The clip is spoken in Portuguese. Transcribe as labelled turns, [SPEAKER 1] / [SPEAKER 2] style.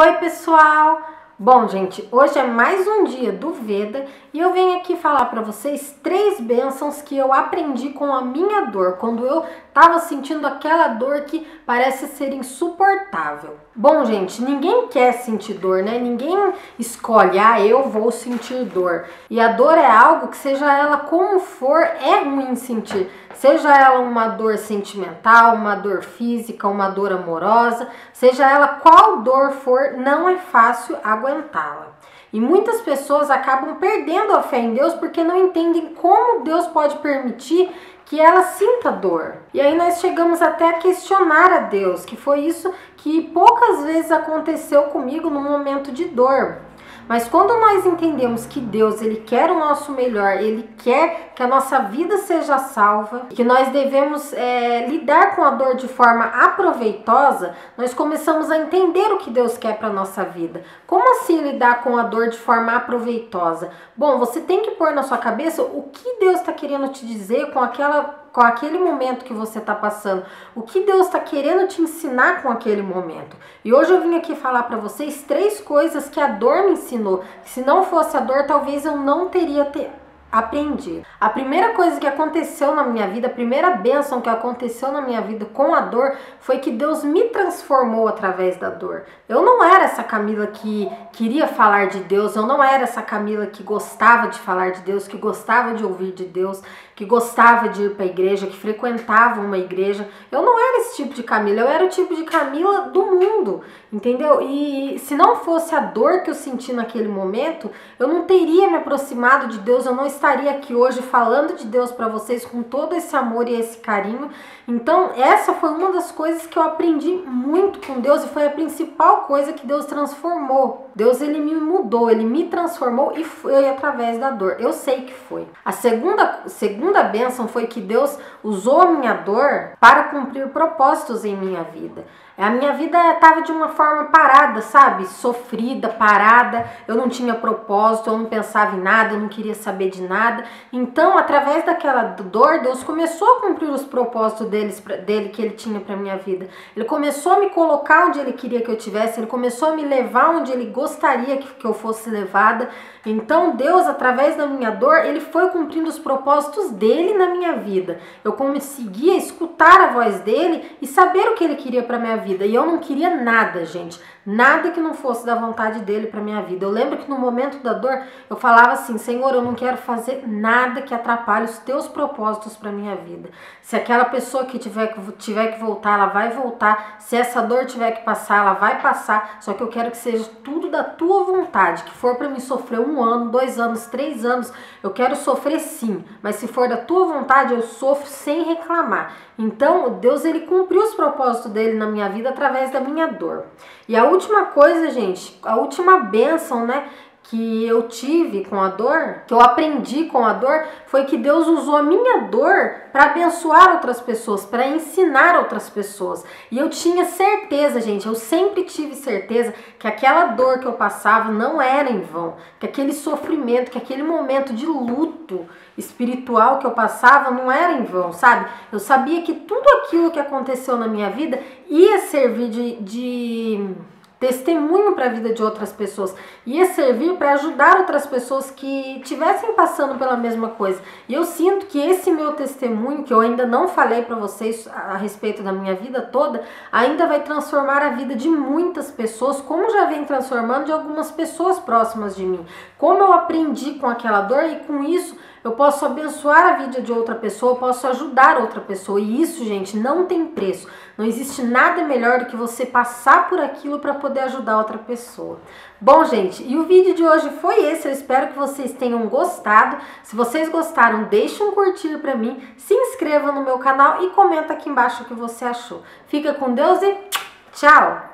[SPEAKER 1] Oi, pessoal! Bom, gente, hoje é mais um dia do Veda e eu venho aqui falar para vocês três bênçãos que eu aprendi com a minha dor, quando eu tava sentindo aquela dor que parece ser insuportável. Bom, gente, ninguém quer sentir dor, né? Ninguém escolhe, ah, eu vou sentir dor. E a dor é algo que, seja ela como for, é ruim sentir. Seja ela uma dor sentimental, uma dor física, uma dor amorosa, seja ela qual dor for, não é fácil aguentá-la. E muitas pessoas acabam perdendo a fé em Deus porque não entendem como Deus pode permitir que ela sinta dor. E aí nós chegamos até a questionar a Deus, que foi isso que poucas vezes aconteceu comigo no momento de dor. Mas quando nós entendemos que Deus ele quer o nosso melhor, ele quer que a nossa vida seja salva, que nós devemos é, lidar com a dor de forma aproveitosa, nós começamos a entender o que Deus quer para nossa vida. Como assim lidar com a dor de forma aproveitosa? Bom, você tem que pôr na sua cabeça o que Deus está querendo te dizer com aquela com aquele momento que você está passando, o que Deus está querendo te ensinar com aquele momento. E hoje eu vim aqui falar para vocês três coisas que a dor me ensinou. Se não fosse a dor, talvez eu não teria ter aprendi. A primeira coisa que aconteceu na minha vida, a primeira bênção que aconteceu na minha vida com a dor, foi que Deus me transformou através da dor. Eu não era essa Camila que queria falar de Deus, eu não era essa Camila que gostava de falar de Deus, que gostava de ouvir de Deus, que gostava de ir para a igreja, que frequentava uma igreja. Eu não era tipo de Camila, eu era o tipo de Camila do mundo, entendeu? E se não fosse a dor que eu senti naquele momento, eu não teria me aproximado de Deus, eu não estaria aqui hoje falando de Deus para vocês com todo esse amor e esse carinho. Então, essa foi uma das coisas que eu aprendi muito com Deus e foi a principal coisa que Deus transformou. Deus ele me mudou, ele me transformou e foi através da dor. Eu sei que foi. A segunda segunda bênção foi que Deus usou a minha dor para cumprir propósitos em minha vida. A minha vida estava de uma forma parada, sabe? Sofrida, parada. Eu não tinha propósito, eu não pensava em nada, eu não queria saber de nada. Então, através daquela dor, Deus começou a cumprir os propósitos deles, dele que ele tinha para minha vida. Ele começou a me colocar onde ele queria que eu tivesse, ele começou a me levar onde ele gostaria que, que eu fosse levada. Então, Deus, através da minha dor, ele foi cumprindo os propósitos dele na minha vida. Eu conseguia escutar a voz dele e saber o que ele queria para minha vida vida. E eu não queria nada, gente. Nada que não fosse da vontade dele para minha vida. Eu lembro que no momento da dor, eu falava assim: Senhor, eu não quero fazer nada que atrapalhe os teus propósitos para minha vida. Se aquela pessoa que tiver, que tiver que voltar, ela vai voltar. Se essa dor tiver que passar, ela vai passar. Só que eu quero que seja tudo da tua vontade. Que for para mim sofrer um ano, dois anos, três anos, eu quero sofrer sim. Mas se for da tua vontade, eu sofro sem reclamar. Então, Deus ele cumpriu os propósitos dele na minha vida através da minha dor. E a última coisa, gente, a última bênção, né, que eu tive com a dor, que eu aprendi com a dor, foi que Deus usou a minha dor para abençoar outras pessoas, para ensinar outras pessoas. E eu tinha certeza, gente, eu sempre tive certeza que aquela dor que eu passava não era em vão, que aquele sofrimento, que aquele momento de luto espiritual que eu passava não era em vão, sabe? Eu sabia que tudo aquilo que aconteceu na minha vida ia servir de, de testemunho para a vida de outras pessoas, ia servir para ajudar outras pessoas que tivessem passando pela mesma coisa. E eu sinto que esse meu testemunho, que eu ainda não falei para vocês a respeito da minha vida toda, ainda vai transformar a vida de muitas pessoas, como já vem transformando de algumas pessoas próximas de mim. Como eu aprendi com aquela dor e com isso eu posso abençoar a vida de outra pessoa, eu posso ajudar outra pessoa. E isso, gente, não tem preço. Não existe nada melhor do que você passar por aquilo para poder ajudar outra pessoa. Bom, gente, e o vídeo de hoje foi esse. Eu espero que vocês tenham gostado. Se vocês gostaram, deixe um curtir para mim, se inscreva no meu canal e comenta aqui embaixo o que você achou. Fica com Deus e tchau!